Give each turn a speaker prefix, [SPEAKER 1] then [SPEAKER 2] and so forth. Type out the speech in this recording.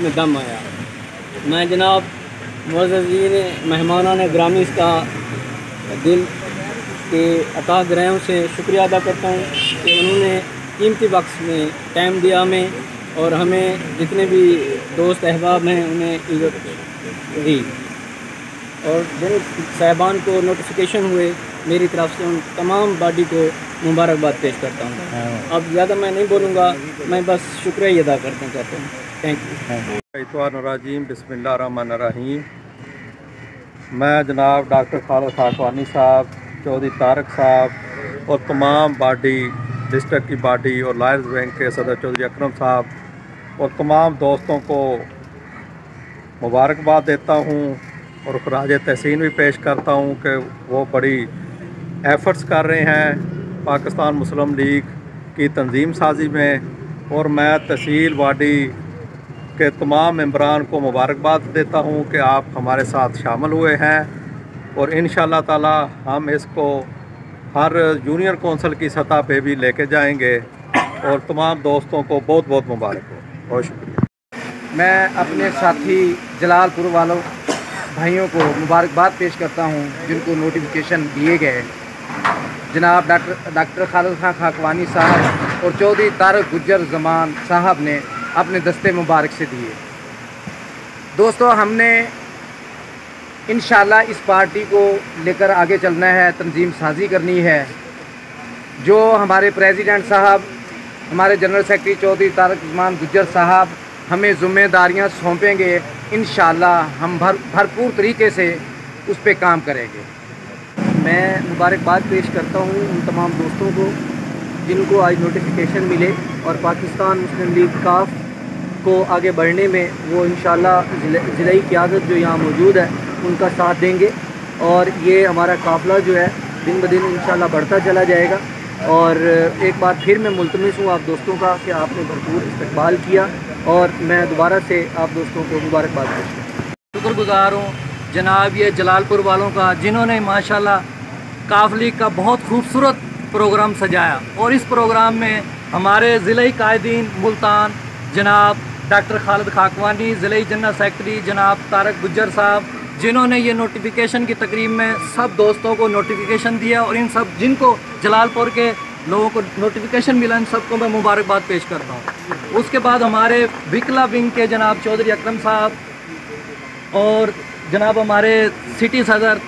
[SPEAKER 1] में दम आया। मैं जनाब मोजी ने, मेहमानों ने ग्रामी का दिल के अता ग्रहों से शुक्रिया अदा करता हूँ कि उन्होंने कीमती वक्त में, टाइम दिया हमें और हमें जितने भी दोस्त, अहबाब हैं, उन्हें इज़्ज़त दी। और जिन साहबान को नोटिफिकेशन हुए मेरी तरफ़ से। उन तमाम बॉडी को मुबारकबाद पेश करता हूँ। अब ज़्यादा मैं नहीं बोलूँगा मैं बस शुक्रिया ही अदा करना चाहता हूँ। थैंक यू
[SPEAKER 2] राजीम बिस्मिल्लाहिर्रहमानिर्रहीम मैं जनाब डॉक्टर खालिद खाकवानी साहब चौधरी तारक साहब और तमाम बाडी डिस्ट्रिक्ट की बाडी और लायर्स बैंक के सदर चौधरी अकरम साहब और तमाम दोस्तों को मुबारकबाद देता हूँ। और खराज तहसीन भी पेश करता हूँ कि वो बड़ी एफ़र्ट्स कर रहे हैं पाकिस्तान मुस्लिम लीग की तंजीम साजी में। और मैं तहसील वाडी के तमाम मम्बरान को मुबारकबाद देता हूँ कि आप हमारे साथ शामिल हुए हैं। और इन ताला हम इसको हर जूनियर कौंसल की सतह पे भी लेके जाएँगे। और तमाम दोस्तों को बहुत बहुत मुबारक हो। बहुत शुक्रिया।
[SPEAKER 3] मैं अपने साथी जलालपुर वालों भाइयों को मुबारकबाद पेश करता हूँ, जिनको नोटिफिकेशन दिए गए। जनाब डॉक्टर डॉक्टर खालिद खान खाकवानी साहब और चौधरी तारक गुजर जमान साहब ने अपने दस्ते मुबारक से दिए। दोस्तों, हमने इन इस पार्टी को लेकर आगे चलना है, तंजीम साजी करनी है। जो हमारे प्रेसिडेंट साहब, हमारे जनरल सेक्रेटरी चौधरी तारक जमान गुजर साहब हमें ज़िम्मेदारियाँ सौंपेंगे इन हम भर, भरपूर तरीके से उस पर काम करेंगे।
[SPEAKER 1] मैं मुबारकबाद पेश करता हूँ उन तमाम दोस्तों को, जिनको आज नोटिफिकेशन मिले और पाकिस्तान मुस्लिम लीग काफ को आगे बढ़ने में वो इन ज़िले क्यादत जो यहाँ मौजूद है, उनका साथ देंगे और ये हमारा काफ़िला जो है, दिन ब दिन इन बढ़ता चला जाएगा। और एक बार फिर मैं मुलतमस हूँ आप दोस्तों का कि आपने भरपूर इस्तेबाल किया। और मैं दोबारा से आप दोस्तों को मुबारकबाद करता
[SPEAKER 4] शुक्रगुजार हूँ जनाब ये जलालपुर वालों का, जिन्होंने माशाल्लाह काफली का बहुत खूबसूरत प्रोग्राम सजाया। और इस प्रोग्राम में हमारे ज़िले कायदीन मुल्तान जनाब डॉक्टर खालिद खाकवानी ज़िले जनरल सेक्रेटरी जनाब तारक गुज्जर साहब, जिन्होंने ये नोटिफिकेशन की तकरीब में सब दोस्तों को नोटिफिकेशन दिया और इन सब, जिनको जलालपुर के लोगों को नोटिफिकेशन मिला, इन सबको मैं मुबारकबाद पेश करता हूँ। उसके बाद हमारे विकला विंग के जनाब चौधरी अकरम साहब और जनाब हमारे सिटी सदर